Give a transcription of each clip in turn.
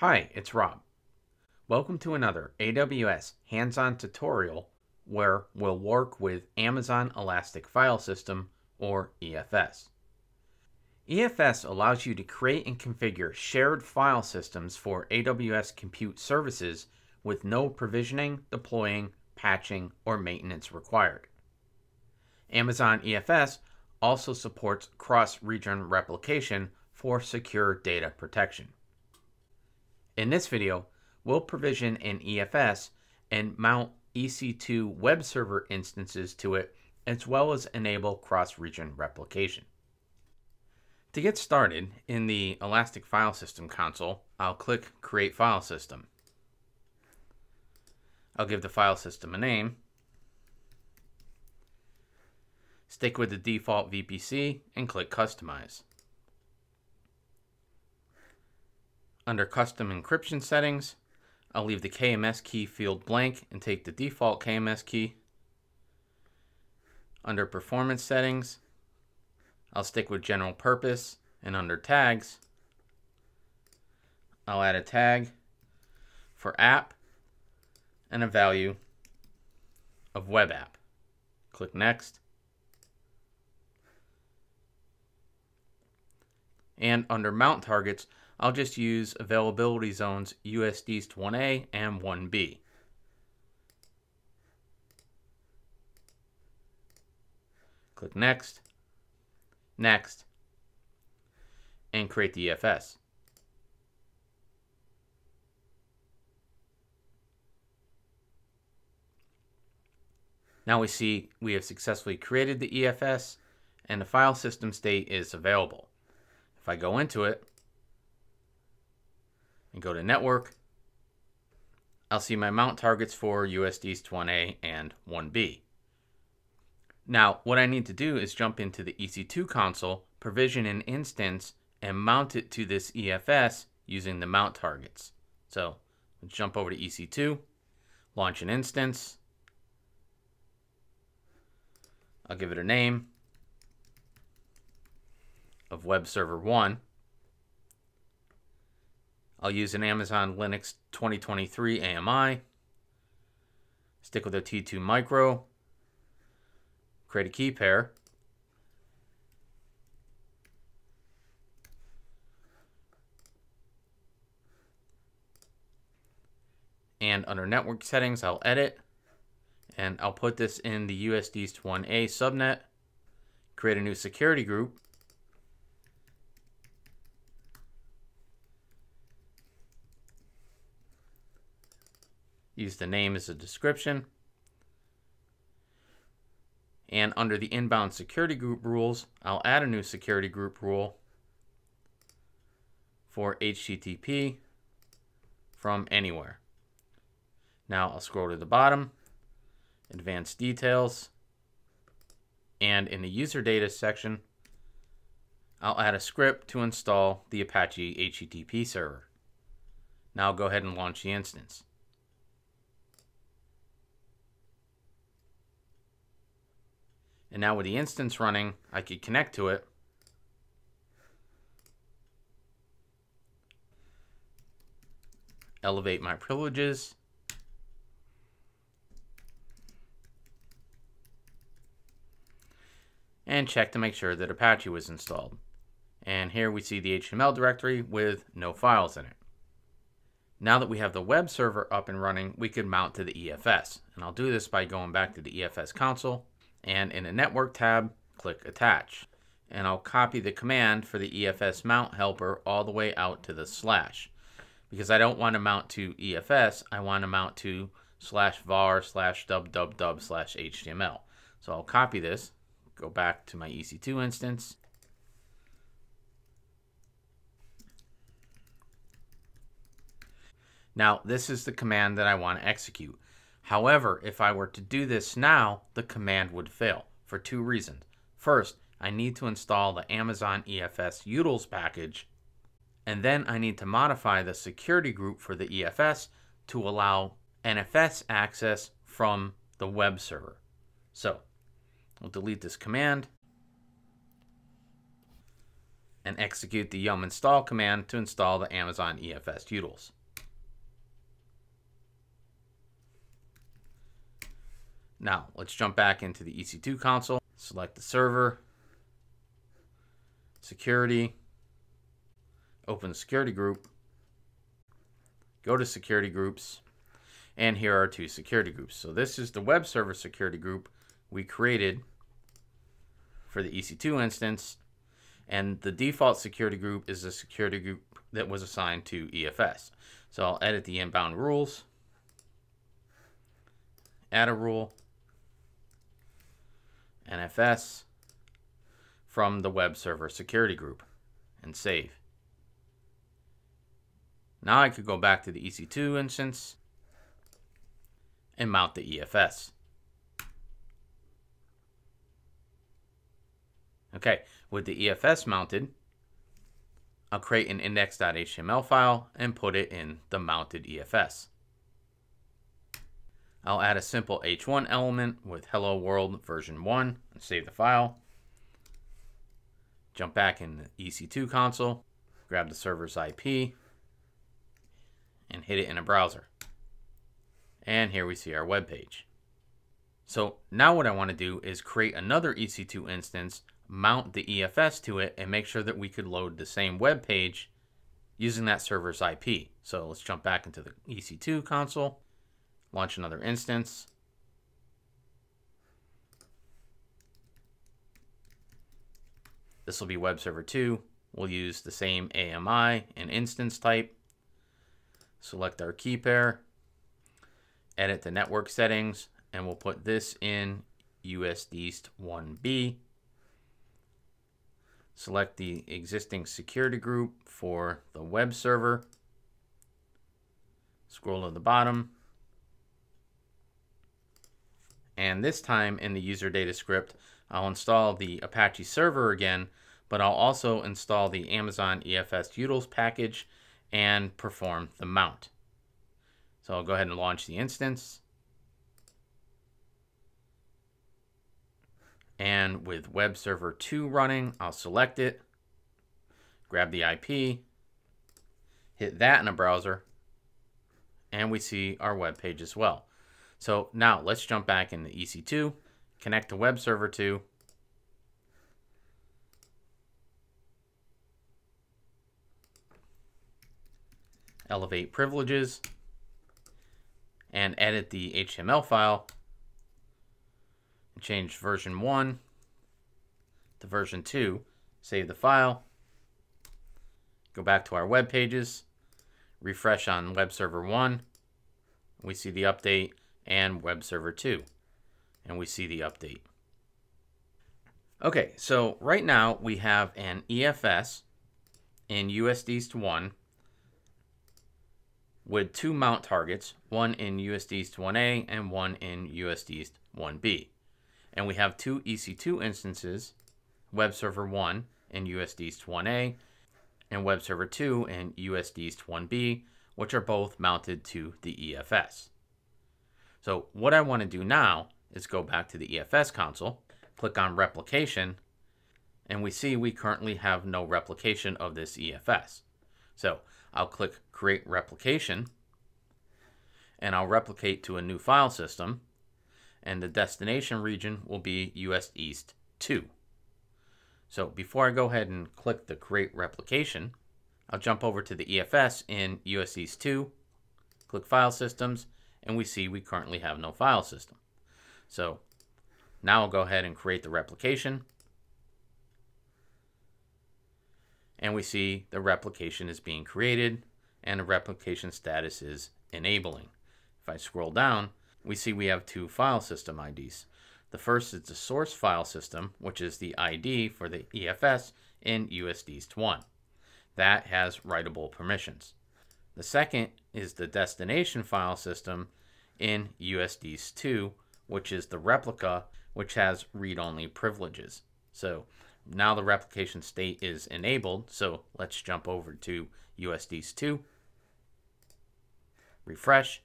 Hi, it's Rob. Welcome to another AWS hands-on tutorial where we'll work with Amazon Elastic File System or EFS. EFS allows you to create and configure shared file systems for AWS compute services with no provisioning, deploying, patching, or maintenance required. Amazon EFS also supports cross-region replication for secure data protection. In this video, we'll provision an EFS and mount EC2 web server instances to it, as well as enable cross-region replication. To get started, in the Elastic File System console, I'll click Create File System. I'll give the file system a name, stick with the default VPC, and click Customize. Under Custom Encryption Settings, I'll leave the KMS key field blank and take the default KMS key. Under Performance Settings, I'll stick with General Purpose, and under Tags, I'll add a tag for app and a value of web app. Click Next. And under Mount Targets, I'll just use availability zones US East 1A and 1B. Click Next, Next, and create the EFS. Now we see we have successfully created the EFS and the file system state is available. If I go into it, and go to network, I'll see my mount targets for US East 1A and 1B. Now, what I need to do is jump into the EC2 console, provision an instance, and mount it to this EFS using the mount targets. So, let's jump over to EC2, launch an instance. I'll give it a name of web server 1. I'll use an Amazon Linux 2023 AMI. Stick with a T2 Micro. Create a key pair. And under network settings, I'll edit. And I'll put this in the US East 1A subnet. Create a new security group. Use the name as a description. And under the inbound security group rules, I'll add a new security group rule for HTTP from anywhere. Now I'll scroll to the bottom, advanced details, and in the user data section, I'll add a script to install the Apache HTTP server. Now I'll go ahead and launch the instance. And now with the instance running, I could connect to it. Elevate my privileges. And check to make sure that Apache was installed. And here we see the HTML directory with no files in it. Now that we have the web server up and running, we could mount to the EFS. And I'll do this by going back to the EFS console and in the network tab, click attach. And I'll copy the command for the EFS mount helper all the way out to the slash. Because I don't want to mount to EFS, I want to mount to slash var slash dub slash HTML. So I'll copy this, go back to my EC2 instance, Now, this is the command that I want to execute. However, if I were to do this now, the command would fail for two reasons. First, I need to install the Amazon EFS utils package, and then I need to modify the security group for the EFS to allow NFS access from the web server. So, we'll delete this command. and execute the yum install command to install the Amazon EFS utils. Now, let's jump back into the EC2 console, select the server, security, open the security group, go to security groups, and here are two security groups. So this is the web server security group we created for the EC2 instance, and the default security group is a security group that was assigned to EFS. So I'll edit the inbound rules, add a rule, NFS from the web server security group and save. Now I could go back to the EC2 instance and mount the EFS. Okay, with the EFS mounted, I'll create an index.html file and put it in the mounted EFS. I'll add a simple h1 element with hello world version 1 and save the file. Jump back in the EC2 console, grab the server's IP, and hit it in a browser. And here we see our web page. So now what I want to do is create another EC2 instance, mount the EFS to it, and make sure that we could load the same web page using that server's IP. So let's jump back into the EC2 console launch another instance. This will be web server 2. We'll use the same AMI and instance type. Select our key pair, edit the network settings, and we'll put this in US East 1B. Select the existing security group for the web server. Scroll to the bottom, and this time in the user data script, I'll install the Apache server again, but I'll also install the Amazon EFS utils package and perform the mount. So I'll go ahead and launch the instance. And with web server 2 running, I'll select it, grab the IP, hit that in a browser, and we see our web page as well. So now let's jump back into EC2, connect to web server 2. Elevate privileges and edit the HTML file. Change version 1 to version 2. Save the file. Go back to our web pages. Refresh on web server 1. We see the update and web server 2. And we see the update. Okay, so right now we have an EFS in US East 1 with two mount targets, one in US East 1A and one in US East 1B. And we have two EC2 instances, web server 1 in US East 1A and web server 2 in US East 1B, which are both mounted to the EFS. So what I want to do now is go back to the EFS console, click on replication, and we see we currently have no replication of this EFS. So I'll click create replication and I'll replicate to a new file system and the destination region will be US East 2. So before I go ahead and click the create replication, I'll jump over to the EFS in US East 2, click file systems, and we see we currently have no file system. So now I'll go ahead and create the replication. And we see the replication is being created and the replication status is enabling. If I scroll down, we see we have two file system IDs. The first is the source file system, which is the ID for the EFS in US East 1. That has writable permissions. The second is the destination file system in US East 2, which is the replica, which has read-only privileges. So now the replication state is enabled. So let's jump over to US East 2, refresh,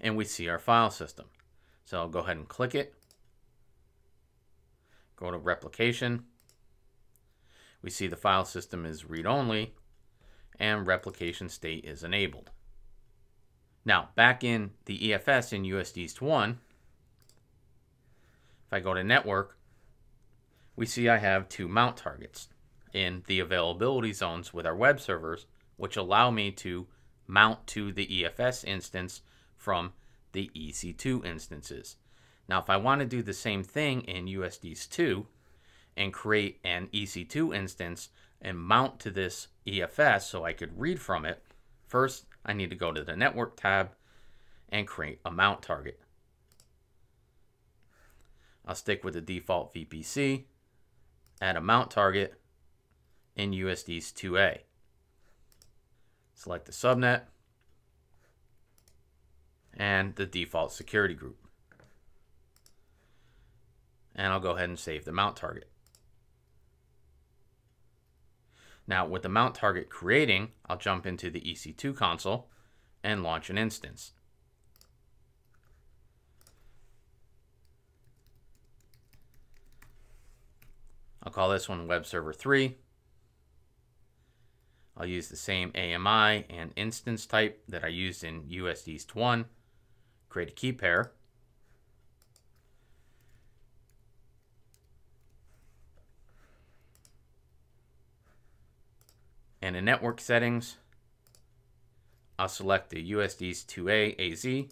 and we see our file system. So I'll go ahead and click it, go to replication. We see the file system is read-only and replication state is enabled. Now, back in the EFS in US East 1, if I go to network, we see I have two mount targets in the availability zones with our web servers, which allow me to mount to the EFS instance from the EC2 instances. Now, if I want to do the same thing in US East 2 and create an EC2 instance and mount to this EFS so I could read from it, first I need to go to the Network tab and create a mount target. I'll stick with the default VPC, add a mount target in US East 2A. Select the subnet and the default security group. And I'll go ahead and save the mount target. Now with the mount target creating, I'll jump into the EC2 console and launch an instance. I'll call this one Web Server 3. I'll use the same AMI and instance type that I used in US East 1. Create a key pair. And in network settings, I'll select the US East 2A AZ,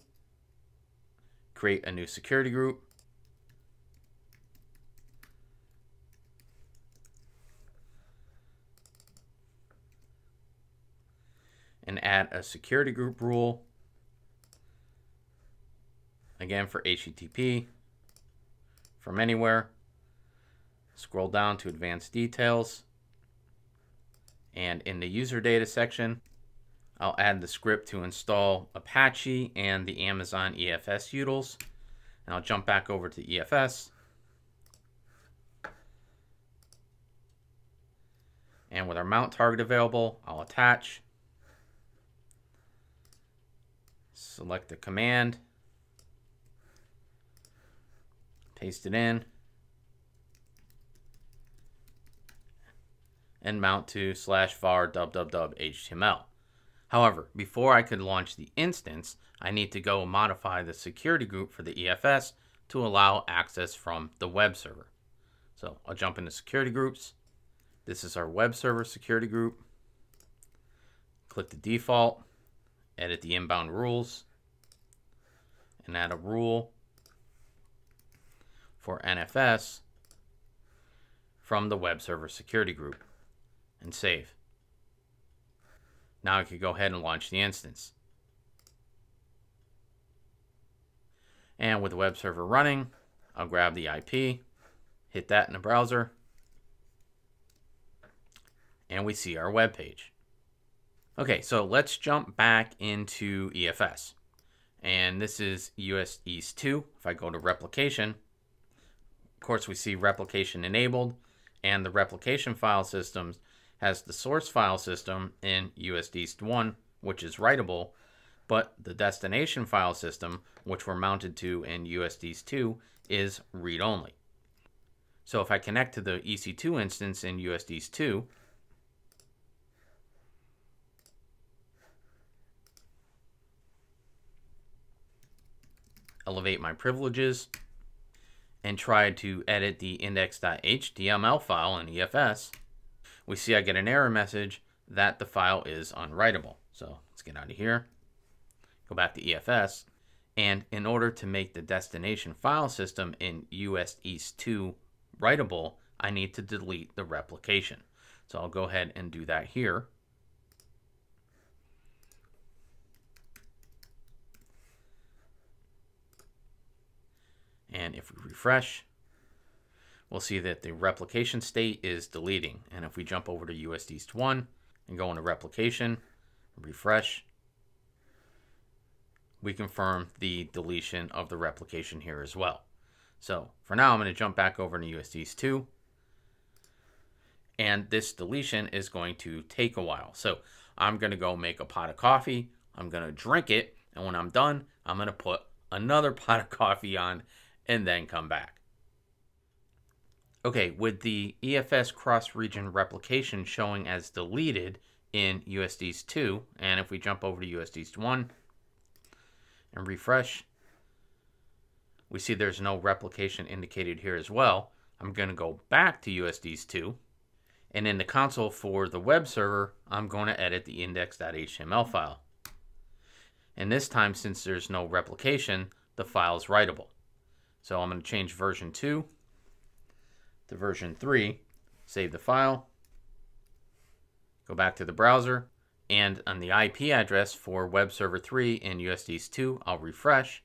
create a new security group, and add a security group rule. Again for HTTP from anywhere. Scroll down to advanced details. And in the user data section, I'll add the script to install Apache and the Amazon EFS utils. And I'll jump back over to EFS. And with our mount target available, I'll attach select the command, paste it in, and mount to slash var dub HTML. However, before I could launch the instance, I need to go modify the security group for the EFS to allow access from the web server. So I'll jump into security groups. This is our web server security group. Click the default edit the inbound rules, and add a rule for NFS from the web server security group and save. Now I could go ahead and launch the instance. And with the web server running, I'll grab the IP, hit that in the browser, and we see our web page. Okay, so let's jump back into EFS. And this is US East 2. If I go to replication, of course we see replication enabled and the replication file systems has the source file system in US East 1, which is writable, but the destination file system, which we're mounted to in US East 2, is read-only. So if I connect to the EC2 instance in US East 2, elevate my privileges, and try to edit the index.html file in EFS, we see I get an error message that the file is unwritable. So let's get out of here, go back to EFS, and in order to make the destination file system in US East 2 writable, I need to delete the replication. So I'll go ahead and do that here. And if we refresh, we'll see that the replication state is deleting. And if we jump over to US East 1 and go into replication, refresh, we confirm the deletion of the replication here as well. So for now, I'm going to jump back over to US East 2. And this deletion is going to take a while. So I'm going to go make a pot of coffee. I'm going to drink it. And when I'm done, I'm going to put another pot of coffee on and then come back. Okay, with the EFS cross-region replication showing as deleted in US East 2, and if we jump over to US East 1 and refresh, we see there's no replication indicated here as well. I'm going to go back to US East 2, and in the console for the web server, I'm going to edit the index.html file. And this time, since there's no replication, the file is writable. So I'm going to change version 2 to version 3, save the file, go back to the browser, and on the IP address for web server 3 in US East 2, I'll refresh,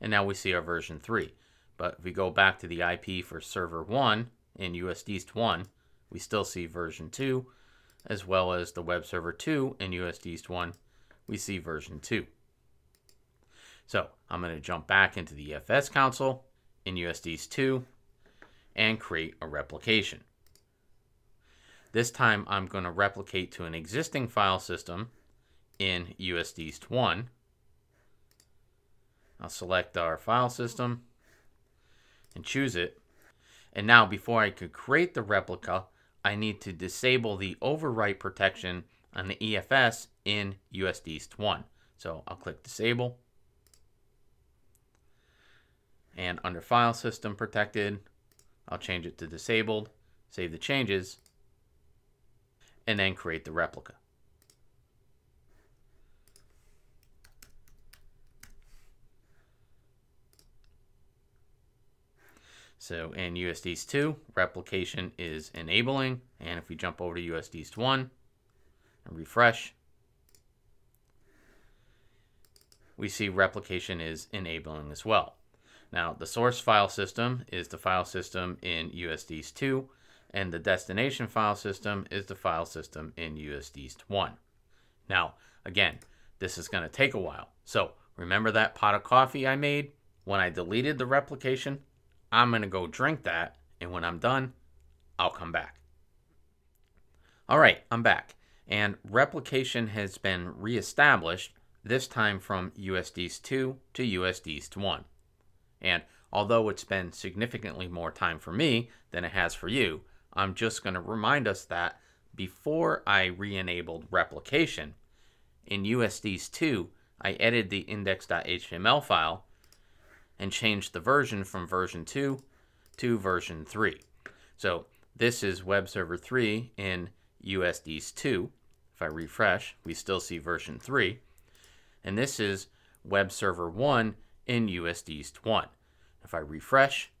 and now we see our version 3. But if we go back to the IP for server 1 in US East 1, we still see version 2, as well as the web server 2 in US East 1, we see version 2. So I'm going to jump back into the EFS console in US East 2 and create a replication. This time I'm going to replicate to an existing file system in US East 1. I'll select our file system and choose it. And now before I could create the replica, I need to disable the overwrite protection on the EFS in US East 1. So I'll click disable. And under file system protected, I'll change it to disabled, save the changes, and then create the replica. So in US East 2, replication is enabling. And if we jump over to US East 1 and refresh, we see replication is enabling as well. Now, the source file system is the file system in US East 2, and the destination file system is the file system in US East 1. Now, again, this is going to take a while. So remember that pot of coffee I made? When I deleted the replication, I'm going to go drink that, and when I'm done, I'll come back. All right, I'm back. And replication has been reestablished, this time from US East 2 to US East 1. And although it's been significantly more time for me than it has for you, I'm just going to remind us that before I re-enabled replication, in US East 2, I edited the index.html file and changed the version from version 2 to version 3. So this is web server 3 in US East 2. If I refresh, we still see version 3. And this is web server 1 in US East 1. If I refresh,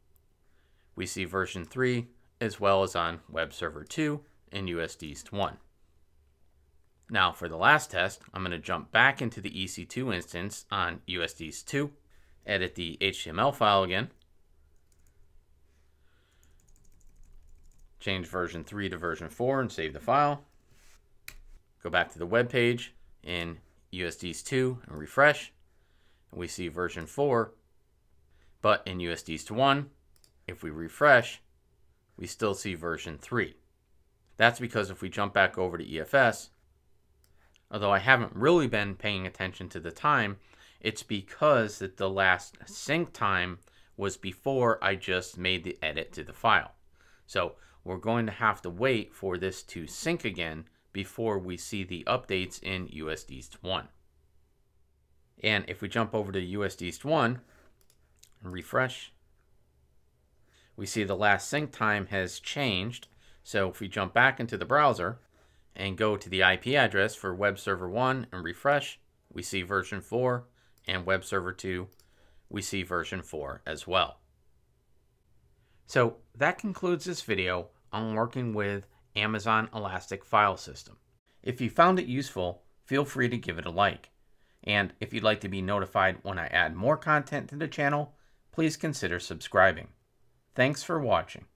we see version 3 as well as on web server 2 in US East 1. Now for the last test, I'm going to jump back into the EC2 instance on US East 2, edit the HTML file again, change version 3 to version 4 and save the file. Go back to the web page in US East 2 and refresh we see version 4. But in US East 1, if we refresh, we still see version 3. That's because if we jump back over to EFS, although I haven't really been paying attention to the time, it's because that the last sync time was before I just made the edit to the file. So we're going to have to wait for this to sync again before we see the updates in US East 1. And if we jump over to US East 1 and refresh, we see the last sync time has changed. So if we jump back into the browser and go to the IP address for web server 1 and refresh, we see version 4 and web server 2, we see version 4 as well. So that concludes this video on working with Amazon Elastic File System. If you found it useful, feel free to give it a like. And if you'd like to be notified when I add more content to the channel, please consider subscribing. Thanks for watching.